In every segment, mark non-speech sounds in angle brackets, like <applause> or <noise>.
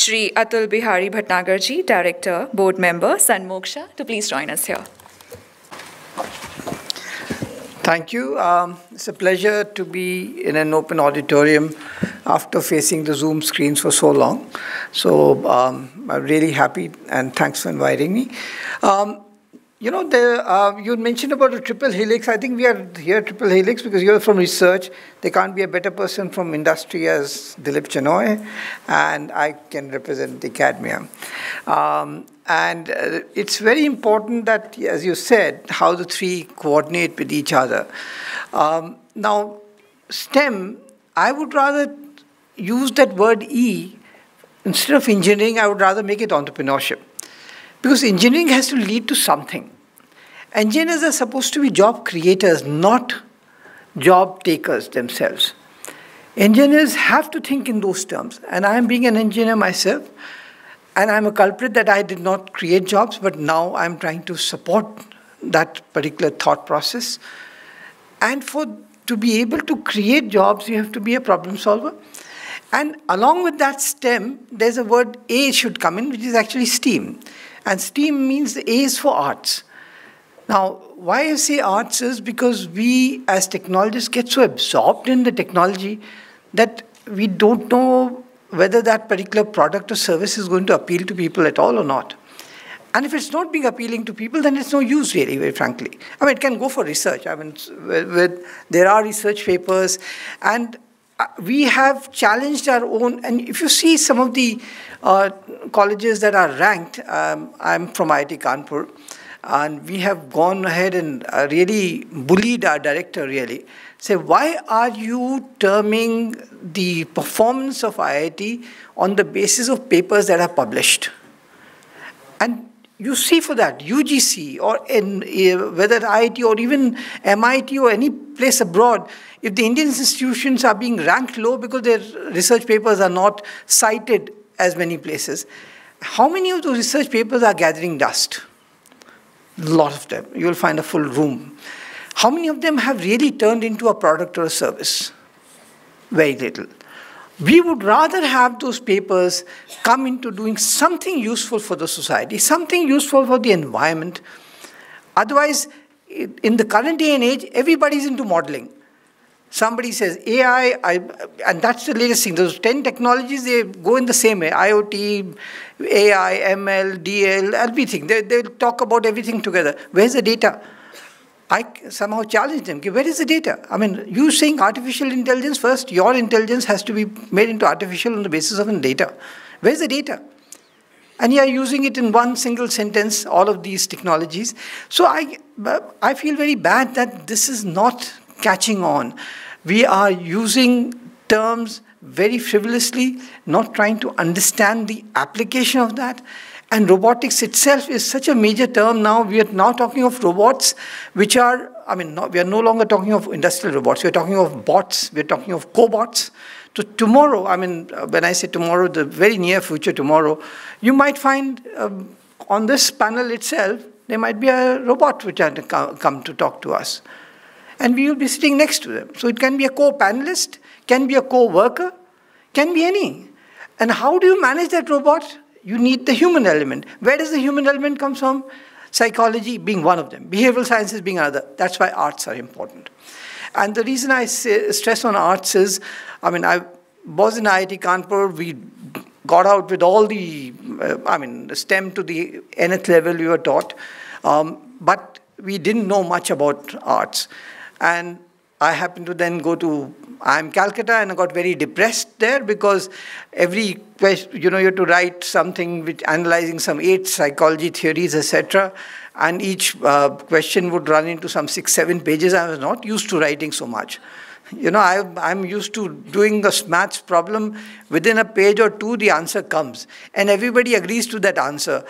Shri Atul Behari Bhatnagarji, Director, Board Member, SunMoksha, to please join us here. Thank you. Um, it's a pleasure to be in an open auditorium after facing the Zoom screens for so long. So um, I'm really happy and thanks for inviting me. Um, you know, uh, you mentioned about a triple helix. I think we are here triple helix because you're from research. There can't be a better person from industry as Dilip Chenoy, and I can represent the academia. Um, and uh, it's very important that, as you said, how the three coordinate with each other. Um, now, STEM, I would rather use that word E instead of engineering. I would rather make it entrepreneurship because engineering has to lead to something. Engineers are supposed to be job creators, not job takers themselves. Engineers have to think in those terms. And I am being an engineer myself, and I'm a culprit that I did not create jobs, but now I'm trying to support that particular thought process. And for to be able to create jobs, you have to be a problem solver. And along with that STEM, there's a word A should come in, which is actually STEAM. And STEAM means the A is for arts. Now, why I say arts is because we as technologists get so absorbed in the technology that we don't know whether that particular product or service is going to appeal to people at all or not. And if it's not being appealing to people, then it's no use, really, very frankly. I mean, it can go for research. I mean, with, with there are research papers, and we have challenged our own. And if you see some of the uh, colleges that are ranked, um, I'm from IIT Kanpur, and we have gone ahead and uh, really bullied our director, really. Say, why are you terming the performance of IIT on the basis of papers that are published? And you see for that, UGC or in, uh, whether IIT or even MIT or any place abroad, if the Indian institutions are being ranked low because their research papers are not cited as many places, how many of those research papers are gathering dust? A lot of them. You'll find a full room. How many of them have really turned into a product or a service? Very little. We would rather have those papers come into doing something useful for the society, something useful for the environment. Otherwise, in the current day and age, everybody's into modeling. Somebody says AI, I, and that's the latest thing. Those 10 technologies, they go in the same way. IoT, AI, ML, DL, everything. They, they'll talk about everything together. Where's the data? I somehow challenged them. Where is the data? I mean, you saying artificial intelligence first, your intelligence has to be made into artificial on the basis of data. Where's the data? And you are using it in one single sentence, all of these technologies. So I, uh, I feel very bad that this is not catching on. We are using terms very frivolously, not trying to understand the application of that. And robotics itself is such a major term now. We are now talking of robots, which are, I mean, we are no longer talking of industrial robots. We are talking of bots. We are talking of cobots. So tomorrow, I mean, when I say tomorrow, the very near future tomorrow, you might find um, on this panel itself, there might be a robot which has come to talk to us. And we will be sitting next to them. So it can be a co-panelist, can be a co-worker, can be any. And how do you manage that robot? You need the human element. Where does the human element come from? Psychology being one of them, behavioral sciences being another. That's why arts are important. And the reason I say, stress on arts is, I mean, I was in IIT Kanpur, we got out with all the, uh, I mean, STEM to the nth level we were taught, um, but we didn't know much about arts. And I happened to then go to IIM Calcutta and I got very depressed there because every question, you know, you have to write something which analyzing some eight psychology theories, etc. And each uh, question would run into some six, seven pages. I was not used to writing so much. You know, I, I'm used to doing a maths problem. Within a page or two, the answer comes. And everybody agrees to that answer.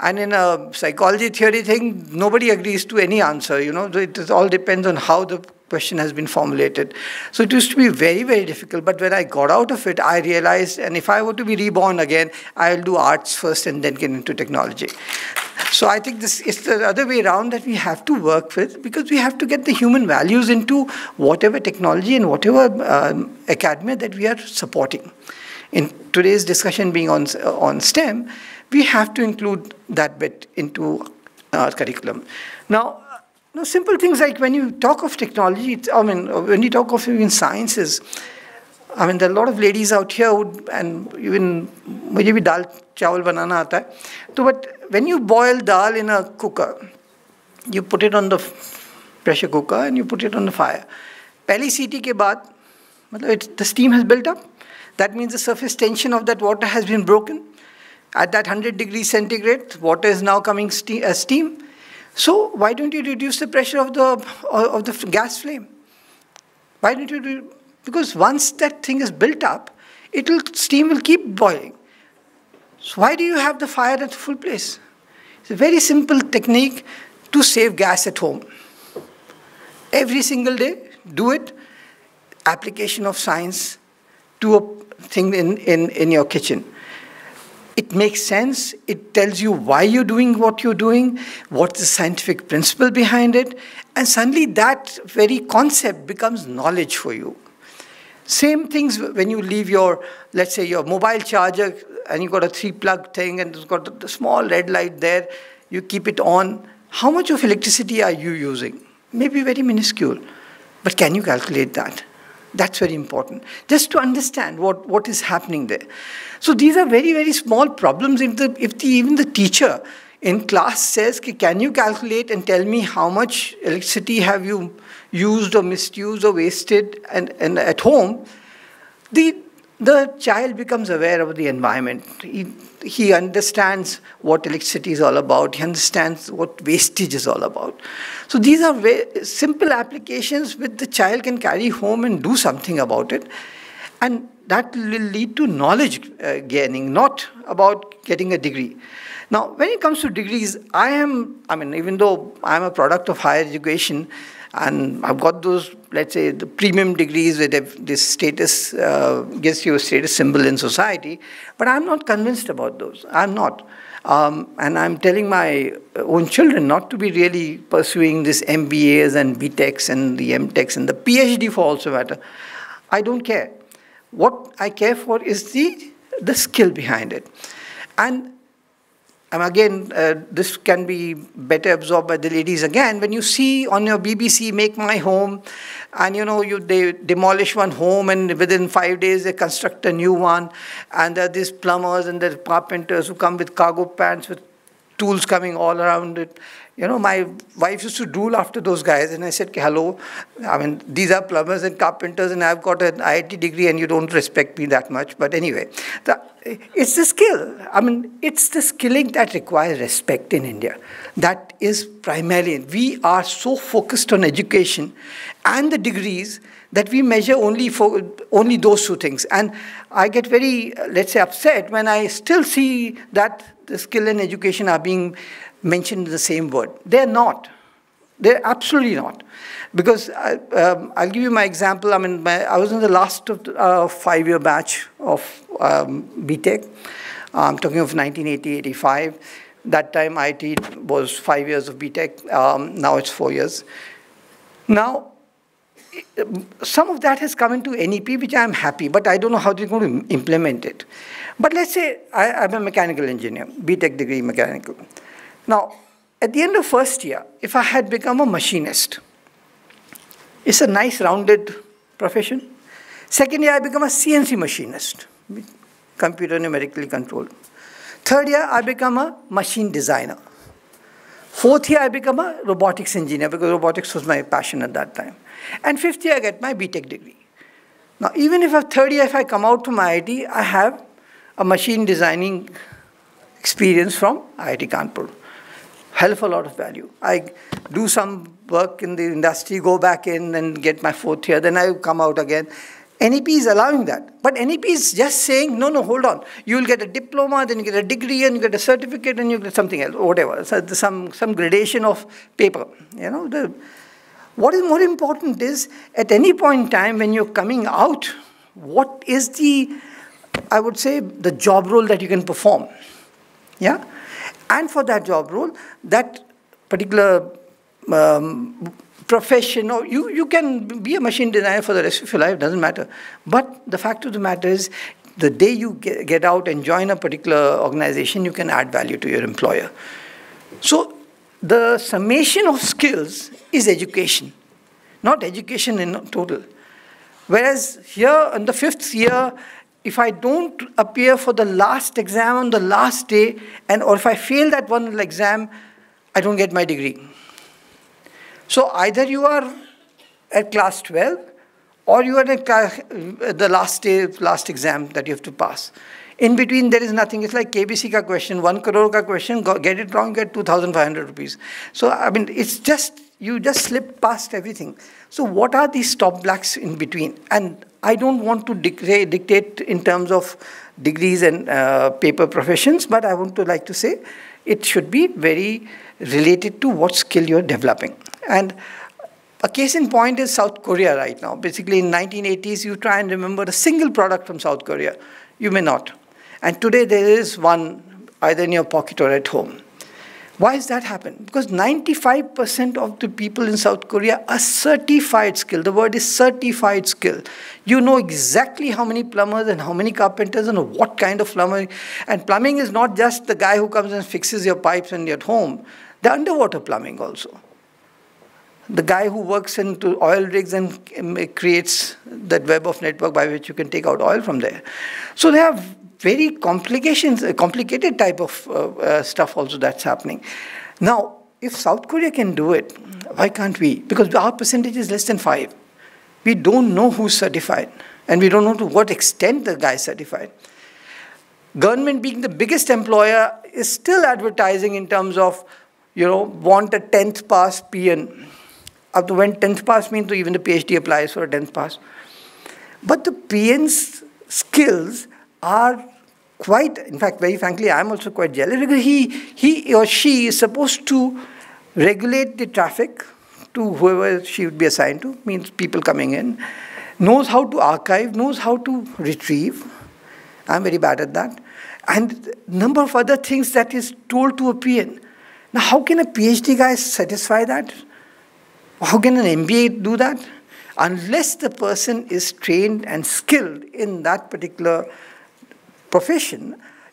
And in a psychology theory thing, nobody agrees to any answer. You know, it all depends on how the question has been formulated. So it used to be very, very difficult. But when I got out of it, I realized, and if I were to be reborn again, I'll do arts first and then get into technology. So I think this is the other way around that we have to work with because we have to get the human values into whatever technology and whatever um, academia that we are supporting in today's discussion being on, on STEM, we have to include that bit into our curriculum. Now, no simple things like when you talk of technology, I mean, when you talk of even sciences, I mean, there are a lot of ladies out here who, and even मुझे भी दाल चावल बनाना आता है तो but when you boil dal in a cooker, you put it on the pressure cooker and you put it on the fire. पहली सीटी के बाद मतलब the steam has built up. That means the surface tension of that water has been broken. At that 100 degrees centigrade, water is now coming ste as uh, steam. So why don't you reduce the pressure of the, uh, of the gas flame? Why don't you do, because once that thing is built up, it will, steam will keep boiling. So why do you have the fire at full place? It's a very simple technique to save gas at home. Every single day, do it. Application of science to a thing in, in, in your kitchen. It makes sense. It tells you why you're doing what you're doing, what's the scientific principle behind it, and suddenly that very concept becomes knowledge for you. Same things when you leave your, let's say, your mobile charger and you've got a three plug thing and it's got the small red light there, you keep it on. How much of electricity are you using? Maybe very minuscule, but can you calculate that? That's very important. Just to understand what, what is happening there. So these are very, very small problems. If, the, if the, even the teacher in class says, can you calculate and tell me how much electricity have you used or misused or wasted and, and at home, the, the child becomes aware of the environment. He, he understands what electricity is all about. He understands what wastage is all about. So these are very simple applications which the child can carry home and do something about it. And that will lead to knowledge uh, gaining, not about getting a degree. Now, when it comes to degrees, I am, I mean, even though I'm a product of higher education, and I've got those, let's say, the premium degrees where this status uh, gives you a status symbol in society, but I'm not convinced about those. I'm not. Um, and I'm telling my own children not to be really pursuing this MBAs and BTechs and the MTechs and the PhD for also matter. I don't care. What I care for is the, the skill behind it. And and again, uh, this can be better absorbed by the ladies again. When you see on your BBC, Make My Home, and you know, you, they demolish one home and within five days they construct a new one. And there are these plumbers and the carpenters who come with cargo pants with tools coming all around it. You know, my wife used to drool after those guys, and I said, hello, I mean, these are plumbers and carpenters, and I've got an IIT degree, and you don't respect me that much. But anyway, the, it's the skill. I mean, it's the skilling that requires respect in India. That is primarily, we are so focused on education and the degrees that we measure only for only those two things. And I get very, let's say, upset when I still see that the skill and education are being mentioned in the same word. They're not. They're absolutely not. Because I, um, I'll give you my example. I mean, my, I was in the last uh, five-year batch of um, BTech. I'm talking of 1980-85. That time IT was five years of BTech. Um, now it's four years. Now, some of that has come into NEP, which I'm happy, but I don't know how they're going to implement it. But let's say I, am a mechanical engineer, BTech degree mechanical. Now, at the end of first year, if I had become a machinist, it's a nice rounded profession. Second year, I become a CNC machinist, computer numerically controlled. Third year, I become a machine designer. Fourth year, I become a robotics engineer because robotics was my passion at that time. And fifth year, I get my BTech degree. Now, even if a third year, if I come out from IIT, I have a machine designing experience from IIT Kanpur hell of a lot of value. I do some work in the industry, go back in and get my fourth year, then I come out again. NEP is allowing that. But NEP is just saying, no, no, hold on. You will get a diploma, then you get a degree, and you get a certificate, and you get something else, whatever. So some, some gradation of paper. You know, the, what is more important is, at any point in time when you're coming out, what is the, I would say, the job role that you can perform? Yeah? And for that job role, that particular um, profession, or you, you can be a machine designer for the rest of your life, doesn't matter. But the fact of the matter is, the day you get, get out and join a particular organization, you can add value to your employer. So the summation of skills is education, not education in total. Whereas here in the fifth year, if I don't appear for the last exam on the last day, and or if I fail that one exam, I don't get my degree. So either you are at class 12 or you are at uh, the last day, last exam that you have to pass. In between, there is nothing. It's like KBC ka question, one crore ka question, get it wrong, get 2,500 rupees. So, I mean, it's just, you just slip past everything. So, what are these stop blacks in between? And I don't want to dictate, dictate in terms of degrees and uh, paper professions, but I want to like to say it should be very related to what skill you're developing. And a case in point is South Korea right now. Basically, in 1980s, you try and remember a single product from South Korea. You may not. And today there is one either in your pocket or at home. Why has that happened? Because 95% of the people in South Korea are certified skill. The word is certified skill. You know exactly how many plumbers and how many carpenters and what kind of plumbing. And plumbing is not just the guy who comes and fixes your pipes when you're at home. The underwater plumbing also. The guy who works into oil rigs and creates that web of network by which you can take out oil from there. So they have very complications, complicated type of uh, uh, stuff also that's happening. Now, if South Korea can do it, why can't we? Because our percentage is less than five. We don't know who's certified, and we don't know to what extent the guy is certified. Government being the biggest employer is still advertising in terms of, you know, want a 10th pass peon. Up to when 10th pass means even the PhD applies for a 10th pass. But the peon's skills are quite, in fact, very frankly, I'm also quite jealous because he, he or she is supposed to regulate the traffic to whoever she would be assigned to, means people coming in, knows how to archive, knows how to retrieve. I'm very bad at that. And number of other things that is told to a peon. Now, how can a PhD guy satisfy that? How can an MBA do that? Unless the person is trained and skilled in that particular profession,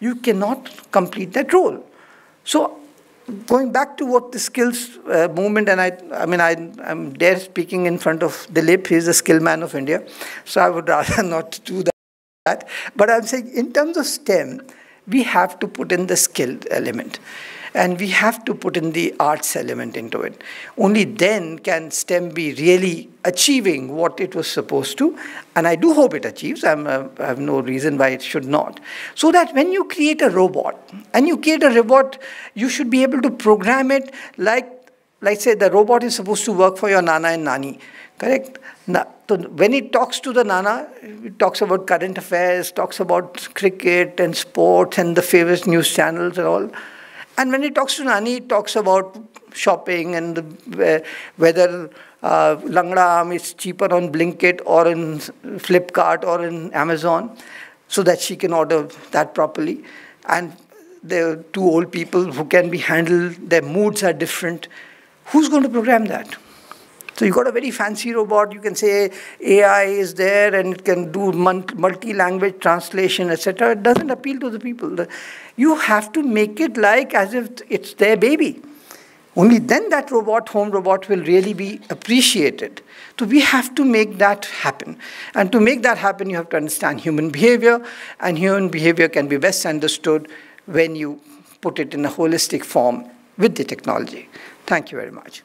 you cannot complete that role. So going back to what the skills uh, movement, and I, I mean, I, I'm there speaking in front of Dilip, he's a skill man of India, so I would <laughs> rather not do that. But I'm saying in terms of STEM, we have to put in the skill element. And we have to put in the arts element into it. Only then can STEM be really achieving what it was supposed to. And I do hope it achieves. I'm, uh, I have no reason why it should not. So that when you create a robot, and you create a robot, you should be able to program it like, like say, the robot is supposed to work for your nana and nani. Correct? Now, so when it talks to the Nana, it talks about current affairs, talks about cricket and sports and the favorite news channels and all. And when he talks to Nani, he talks about shopping and the, whether uh, Langda is cheaper on Blinkit or in Flipkart or in Amazon so that she can order that properly. And are two old people who can be handled, their moods are different. Who's going to program that? So you got a very fancy robot. You can say AI is there and it can do multi-language translation, etc. It doesn't appeal to the people. You have to make it like as if it's their baby. Only then that robot, home robot, will really be appreciated. So we have to make that happen. And to make that happen, you have to understand human behavior, and human behavior can be best understood when you put it in a holistic form with the technology. Thank you very much.